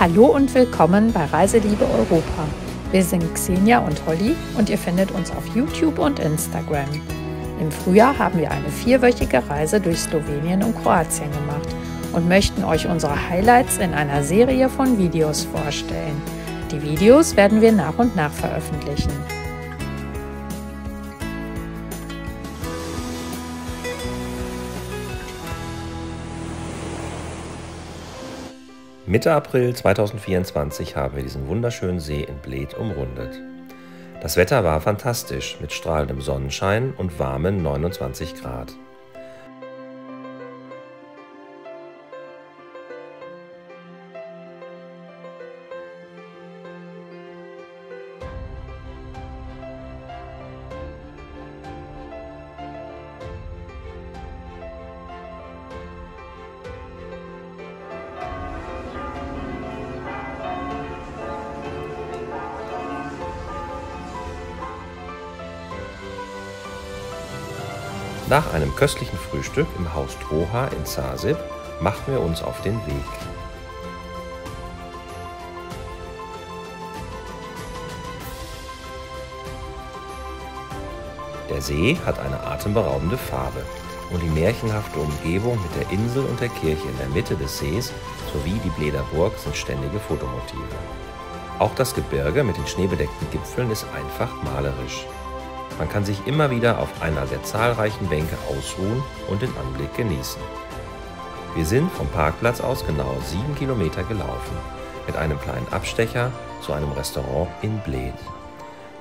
Hallo und willkommen bei Reiseliebe Europa. Wir sind Xenia und Holly und ihr findet uns auf YouTube und Instagram. Im Frühjahr haben wir eine vierwöchige Reise durch Slowenien und Kroatien gemacht und möchten euch unsere Highlights in einer Serie von Videos vorstellen. Die Videos werden wir nach und nach veröffentlichen. Mitte April 2024 haben wir diesen wunderschönen See in Bled umrundet. Das Wetter war fantastisch mit strahlendem Sonnenschein und warmen 29 Grad. Nach einem köstlichen Frühstück im Haus Troha in Zasib machten wir uns auf den Weg. Der See hat eine atemberaubende Farbe und die märchenhafte Umgebung mit der Insel und der Kirche in der Mitte des Sees sowie die Bleder Burg sind ständige Fotomotive. Auch das Gebirge mit den schneebedeckten Gipfeln ist einfach malerisch. Man kann sich immer wieder auf einer der zahlreichen Bänke ausruhen und den Anblick genießen. Wir sind vom Parkplatz aus genau sieben Kilometer gelaufen, mit einem kleinen Abstecher zu einem Restaurant in Bled.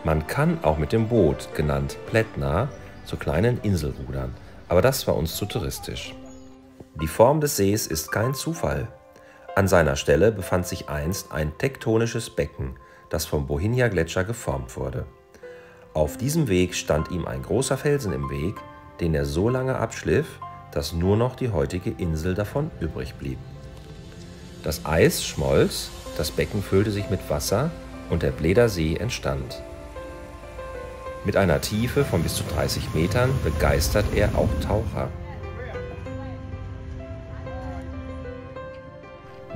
Man kann auch mit dem Boot, genannt Plätna, zur kleinen Insel rudern, aber das war uns zu touristisch. Die Form des Sees ist kein Zufall. An seiner Stelle befand sich einst ein tektonisches Becken, das vom Bohinja-Gletscher geformt wurde. Auf diesem Weg stand ihm ein großer Felsen im Weg, den er so lange abschliff, dass nur noch die heutige Insel davon übrig blieb. Das Eis schmolz, das Becken füllte sich mit Wasser und der Bleder See entstand. Mit einer Tiefe von bis zu 30 Metern begeistert er auch Taucher.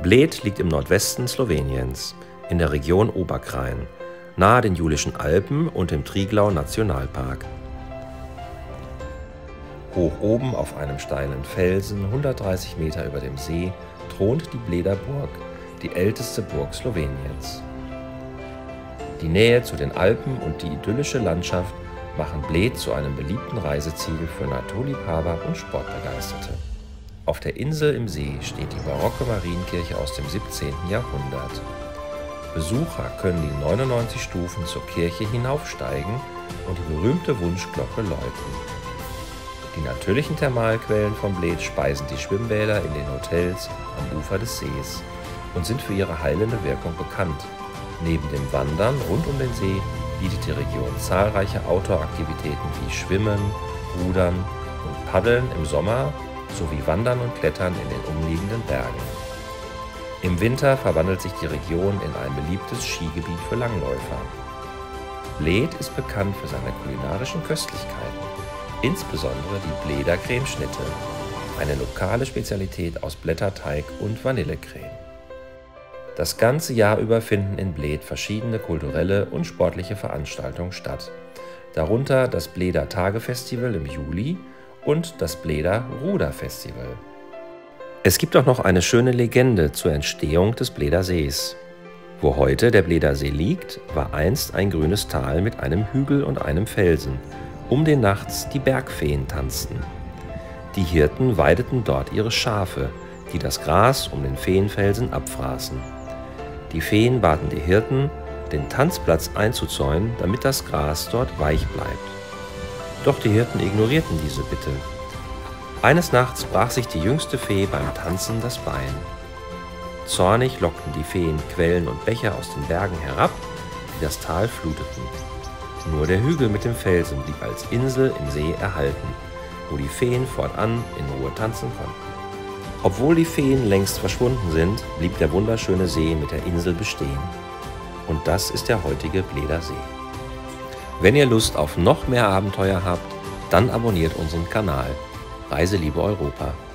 Bled liegt im Nordwesten Sloweniens, in der Region Oberkrain nahe den Julischen Alpen und dem Triglau Nationalpark. Hoch oben auf einem steilen Felsen, 130 Meter über dem See, thront die Bleder Burg, die älteste Burg Sloweniens. Die Nähe zu den Alpen und die idyllische Landschaft machen Bled zu einem beliebten Reiseziel für Naturliebhaber und Sportbegeisterte. Auf der Insel im See steht die barocke Marienkirche aus dem 17. Jahrhundert. Besucher können die 99 Stufen zur Kirche hinaufsteigen und die berühmte Wunschglocke läuten. Die natürlichen Thermalquellen von Bled speisen die Schwimmbäder in den Hotels am Ufer des Sees und sind für ihre heilende Wirkung bekannt. Neben dem Wandern rund um den See bietet die Region zahlreiche Outdoor-Aktivitäten wie Schwimmen, Rudern und Paddeln im Sommer sowie Wandern und Klettern in den umliegenden Bergen. Im Winter verwandelt sich die Region in ein beliebtes Skigebiet für Langläufer. Bled ist bekannt für seine kulinarischen Köstlichkeiten, insbesondere die Bleder Cremeschnitte, eine lokale Spezialität aus Blätterteig und Vanillecreme. Das ganze Jahr über finden in Bled verschiedene kulturelle und sportliche Veranstaltungen statt, darunter das Bleder Tagefestival im Juli und das Bleder Ruderfestival. Es gibt auch noch eine schöne Legende zur Entstehung des Bleder Sees. Wo heute der Bleder See liegt, war einst ein grünes Tal mit einem Hügel und einem Felsen, um den nachts die Bergfeen tanzten. Die Hirten weideten dort ihre Schafe, die das Gras um den Feenfelsen abfraßen. Die Feen baten die Hirten, den Tanzplatz einzuzäunen, damit das Gras dort weich bleibt. Doch die Hirten ignorierten diese Bitte eines Nachts brach sich die jüngste Fee beim Tanzen das Bein. Zornig lockten die Feen Quellen und Becher aus den Bergen herab, die das Tal fluteten. Nur der Hügel mit dem Felsen blieb als Insel im See erhalten, wo die Feen fortan in Ruhe tanzen konnten. Obwohl die Feen längst verschwunden sind, blieb der wunderschöne See mit der Insel bestehen. Und das ist der heutige Bleder See. Wenn ihr Lust auf noch mehr Abenteuer habt, dann abonniert unseren Kanal Reiseliebe Europa.